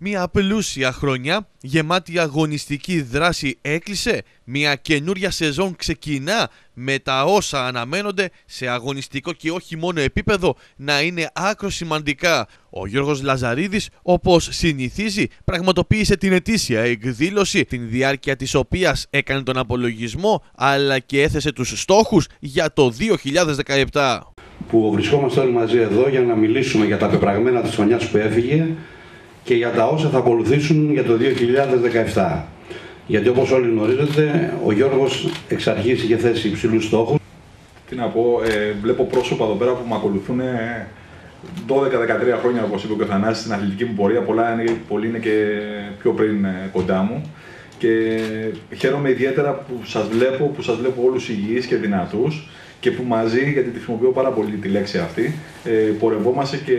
Μια πλούσια χρονιά γεμάτη αγωνιστική δράση έκλεισε, μια καινούρια σεζόν ξεκινά με τα όσα αναμένονται σε αγωνιστικό και όχι μόνο επίπεδο να είναι άκρο σημαντικά. Ο Γιώργος Λαζαρίδης, όπως συνηθίζει, πραγματοποίησε την ετήσια εκδήλωση, την διάρκεια της οποίας έκανε τον απολογισμό, αλλά και έθεσε τους στόχους για το 2017. Που βρισκόμαστε όλοι μαζί εδώ για να μιλήσουμε για τα πεπραγμένα της χρονιάς που έφυγε, και για τα όσα θα ακολουθήσουν για το 2017. Γιατί όπως όλοι γνωρίζετε, ο Γιώργος εξ αρχής είχε θέσει υψηλούς στόχους. Τι να πω, ε, βλέπω πρόσωπα εδώ πέρα που με ακολουθούν 12-13 χρόνια, όπως είπε ο Κεθανάσης, στην αθλητική μου πορεία. Πολλά είναι, πολλοί είναι και πιο πριν ε, κοντά μου. Και χαίρομαι ιδιαίτερα που σας βλέπω, που σας βλέπω όλους υγιείς και δυνατούς και που μαζί, γιατί τη χρησιμοποιώ πάρα πολύ τη λέξη αυτή, ε, πορευόμαστε και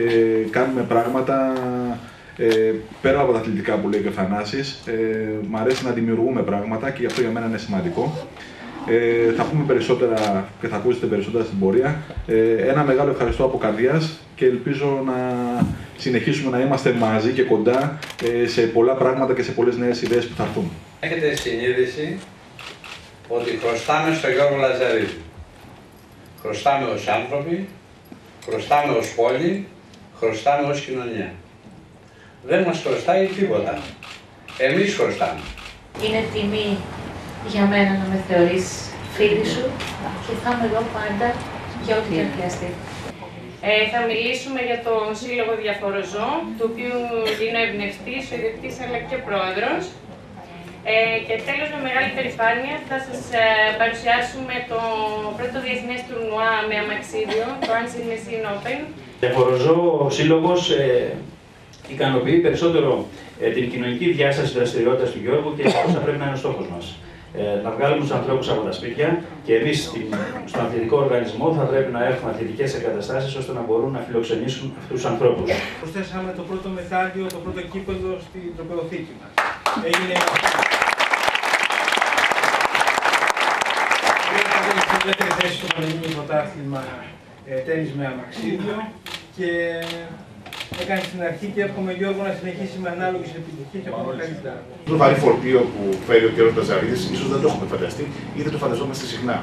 κάνουμε πράγματα ε, πέρα από τα αθλητικά που λέει και ο Θανάσης, ε, μ' αρέσει να δημιουργούμε πράγματα και γι' αυτό για μένα είναι σημαντικό. Ε, θα πούμε περισσότερα και θα ακούσετε περισσότερα στην πορεία. Ε, ένα μεγάλο ευχαριστώ από καρδιάς και ελπίζω να συνεχίσουμε να είμαστε μαζί και κοντά ε, σε πολλά πράγματα και σε πολλές νέες ιδέες που θα έρθουν. Έχετε συνείδηση ότι χρωστάμε στον Γιώργο Λαζαρίδη. Χρωστάμε ως άνθρωποι, χρωστάμε ως πόλη, χρωστάμε ως κοινωνία δεν μας χρωστάει τίποτα. Εμείς χρωστάμε. Είναι τιμή για μένα να με θεωρείς φίλη σου και θα είμαι εδώ πάντα για ό,τι και χρειαστεί. Ε, θα μιλήσουμε για τον Σύλλογο Διαφοροζώ, του οποίου είναι εμπνευστής, ο ιδιοκτήτης αλλά και πρόεδρος. Ε, και τέλος, με μεγάλη περηφάνεια, θα σας ε, παρουσιάσουμε το πρώτο διεθνές τουρνουά με αμαξίδιο, το Ansin Machine Open. Διαφοροζώ, ο Σύλλογος, ε, ικανοποιεί περισσότερο ε, την κοινωνική διάσταση δραστηριότητας του Γιώργου και αυτό θα πρέπει να είναι ο στόχος μας. Ε, να βγάλουμε τους ανθρώπους από τα σπίτια και εμείς στον αθλητικό οργανισμό θα πρέπει να έχουμε αθλητικές εγκαταστάσεις ώστε να μπορούν να φιλοξενήσουν αυτούς τους ανθρώπους. Προσθέσαμε το πρώτο μετάλλιο, το πρώτο κήπεδο στην τροπεοθήκη μας. Έγινε στην δεύτερη θέση στο Πανελλήνιο Πρωτάθλημα ε, τέννις με αμαξίδιο και έκανε στην αρχή και εύχομαι Γιώργο να συνεχίσει με ανάλογε επιτυχίε και ακόμα καλύτερα. Το βαρύ φορτίο που φέρει ο κ. Ταζαρίδη, ίσως δεν το έχουμε φανταστεί ή δεν το φανταζόμαστε συχνά.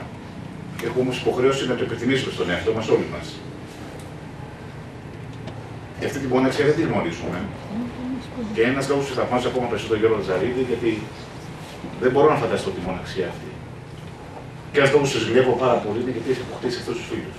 Έχουμε όμως υποχρέωση να το επιθυμήσουμε στον εαυτό μας όλοι μας. Και αυτή την μοναξία δεν τη γνωρίζουμε. Και ένας λόγος που θαυμάζω ακόμα περισσότερο τον Γιώργο Ταζαρίδη, γιατί δεν μπορώ να φανταστώ τη μοναξία αυτή. Και ένας λόγος που σα πάρα πολύ είναι γιατί έχει αποκτήσει αυτούς τους φίλους.